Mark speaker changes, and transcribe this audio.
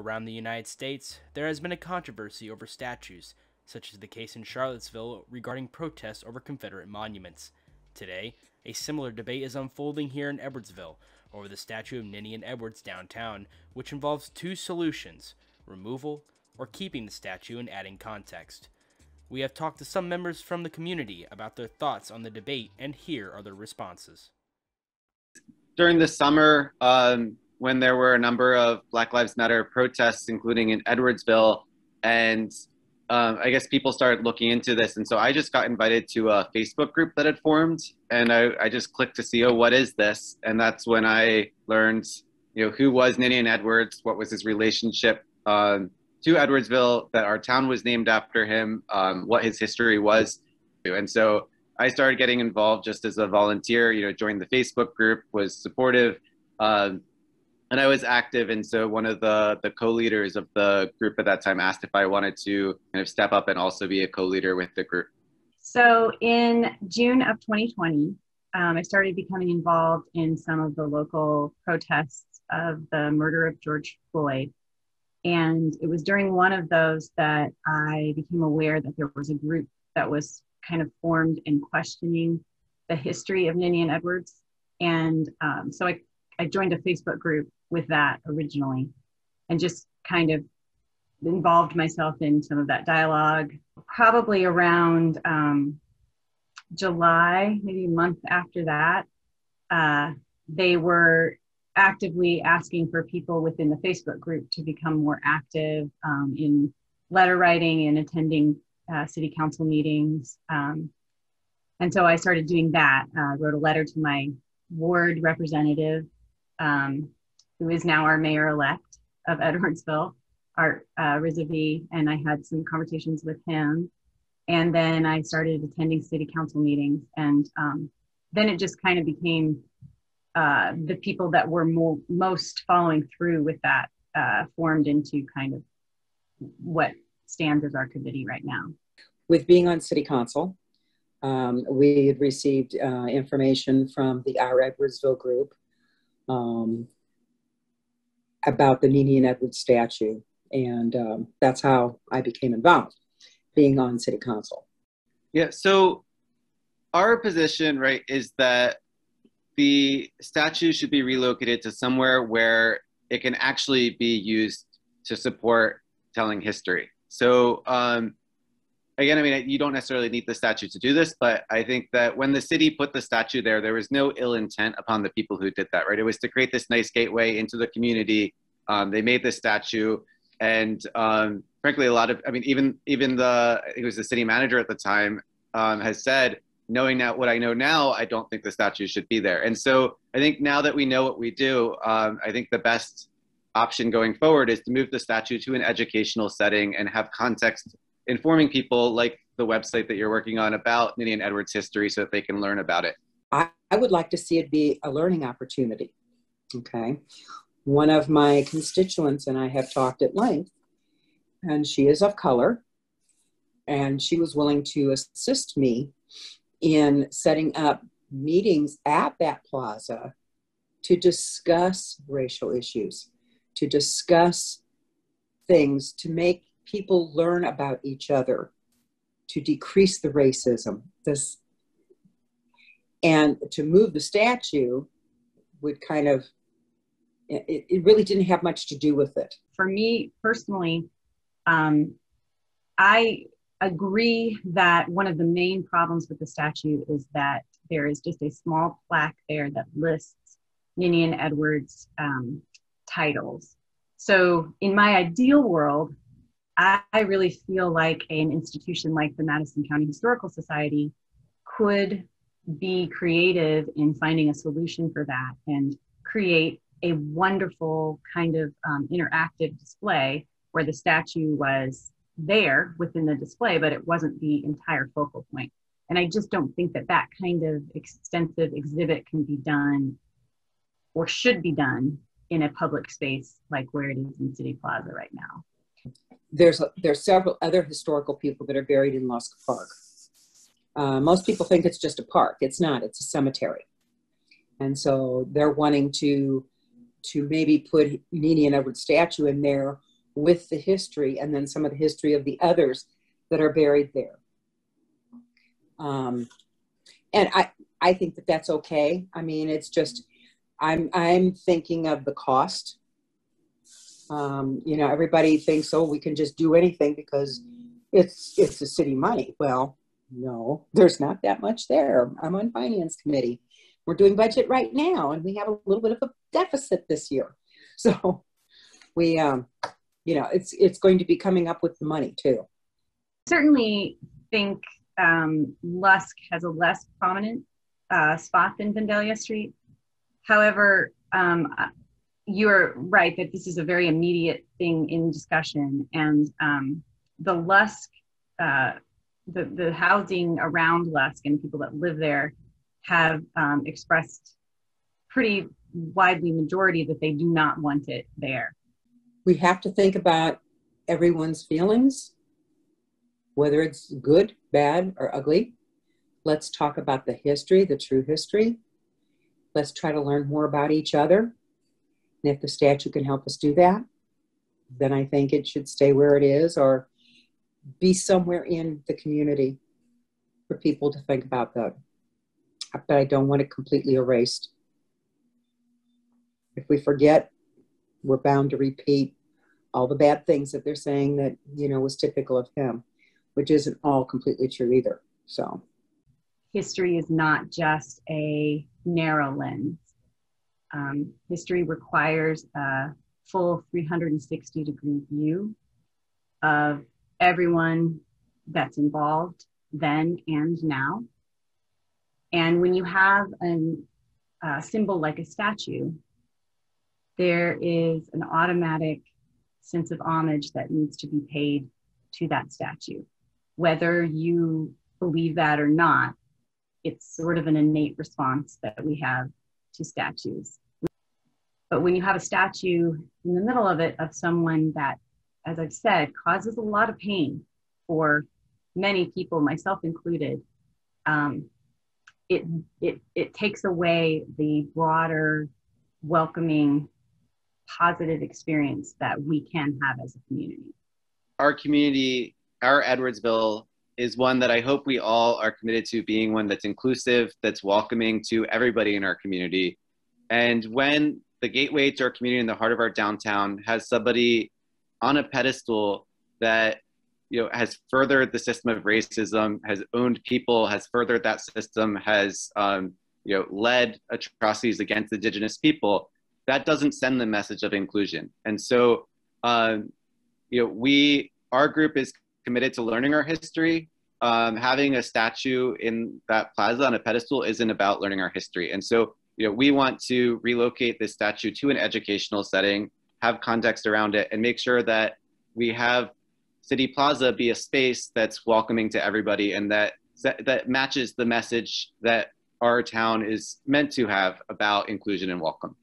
Speaker 1: Around the United States, there has been a controversy over statues, such as the case in Charlottesville regarding protests over Confederate monuments. Today, a similar debate is unfolding here in Edwardsville over the statue of Ninian Edwards downtown, which involves two solutions removal or keeping the statue and adding context. We have talked to some members from the community about their thoughts on the debate, and here are their responses.
Speaker 2: During the summer, um, when there were a number of Black Lives Matter protests, including in Edwardsville, and um, I guess people started looking into this. And so I just got invited to a Facebook group that had formed, and I, I just clicked to see, oh, what is this? And that's when I learned, you know, who was Ninian Edwards, what was his relationship um, to Edwardsville, that our town was named after him, um, what his history was. And so I started getting involved just as a volunteer, you know, joined the Facebook group, was supportive. Um, and I was active. And so one of the, the co-leaders of the group at that time asked if I wanted to kind of step up and also be a co-leader with the group.
Speaker 3: So in June of 2020, um, I started becoming involved in some of the local protests of the murder of George Floyd. And it was during one of those that I became aware that there was a group that was kind of formed in questioning the history of Ninian Edwards. And um, so I, I joined a Facebook group with that originally and just kind of involved myself in some of that dialogue. Probably around um, July, maybe a month after that, uh, they were actively asking for people within the Facebook group to become more active um, in letter writing and attending uh, city council meetings. Um, and so I started doing that. Uh, wrote a letter to my ward representative, um, who is now our mayor elect of Edwardsville, Art uh, Risavi, and I had some conversations with him. And then I started attending city council meetings. And um, then it just kind of became uh, the people that were mo- most following through with that uh, formed into kind of what stands as our committee right now.
Speaker 4: With being on city council, um, we had received uh, information from the Our Edwardsville group um, about the Ninian Edwards statue. And um, that's how I became involved, being on city council.
Speaker 2: Yeah, so our position, right, is that the statue should be relocated to somewhere where it can actually be used to support telling history. So, um, again, I mean, you don't necessarily need the statue to do this, but I think that when the city put the statue there, there was no ill intent upon the people who did that, right? It was to create this nice gateway into the community. Um, they made this statue, and um, frankly, a lot of, I mean, even even the it was the city manager at the time um, has said, knowing now what I know now, I don't think the statue should be there. And so I think now that we know what we do, um, I think the best option going forward is to move the statue to an educational setting and have context informing people like the website that you're working on about Ninian Edwards history so that they can learn about it?
Speaker 4: I, I would like to see it be a learning opportunity. Okay. One of my constituents and I have talked at length, and she is of color, and she was willing to assist me in setting up meetings at that plaza to discuss racial issues, to discuss things, to make people learn about each other to decrease the racism. This and to move the statue would kind of it, it really didn't have much to do with it.
Speaker 3: For me personally um, i agree that one of the main problems with the statue is that there is just a small plaque there that lists ninian edwards um, titles. So in my ideal world I, really feel like an institution like the Madison County Historical Society could be creative in finding a solution for that and create a wonderful kind of um, interactive display where the statue was there within the display, but it wasn't the entire focal point. And I just don't think that that kind of extensive exhibit can be done or should be done in a public space like where it is in City Plaza right now
Speaker 4: there's there's several other historical people that are buried in Lusk Park. Uh, most people think it's just a park. It's not. It's a cemetery, and so they're wanting to to maybe put Ninian Edwards statue in there, with the history and then some of the history of the others that are buried there. Um, and I, I think that that's okay. I mean, it's just, I'm, I'm thinking of the cost. Um, you know, everybody thinks, oh, we can just do anything because it's, it's the city money. Well, no, there's not that much there. I'm on finance committee. We're doing budget right now, and we have a little bit of a deficit this year. So we, um, you know, it's it's going to be coming up with the money too.
Speaker 3: Certainly, think um, Lusk has a less prominent uh, spot than Vandalia Street. However, um, you're right that this is a very immediate thing in discussion, and um, the Lusk, uh, the the housing around Lusk and people that live there have um, expressed pretty widely majority that they do not want it there.
Speaker 4: We have to think about everyone's feelings, whether it's good, bad, or ugly. Let's talk about the history, the true history. Let's try to learn more about each other. And if the statue can help us do that, then I think it should stay where it is or be somewhere in the community for people to think about that. But I don't want it completely erased. If we forget, we're bound to repeat all the bad things that they're saying that, you know, was typical of him, which isn't all completely true either. So
Speaker 3: history is not just a narrow lens. Um, history requires a full 360 degree view of everyone that's involved then and now. And when you have an, a symbol like a statue, there is an automatic sense of homage that needs to be paid to that statue. Whether you believe that or not, it's sort of an innate response that we have to statues. But when you have a statue in the middle of it of someone that, as I've said, causes a lot of pain for many people, myself included, um, it, it, it takes away the broader, welcoming, positive experience that we can have as a community.
Speaker 2: Our community, our Edwardsville is one that I hope we all are committed to being one that's inclusive, that's welcoming to everybody in our community. And when the gateway to our community in the heart of our downtown has somebody on a pedestal that you know has furthered the system of racism, has owned people, has furthered that system, has um, you know led atrocities against indigenous people, that doesn't send the message of inclusion. And so, um, you know, we our group is committed to learning our history. Um, having a statue in that plaza on a pedestal isn't about learning our history. And so, you know, we want to relocate this statue to an educational setting, have context around it, and make sure that we have City Plaza be a space that's welcoming to everybody and that that matches the message that our town is meant to have about inclusion and welcome.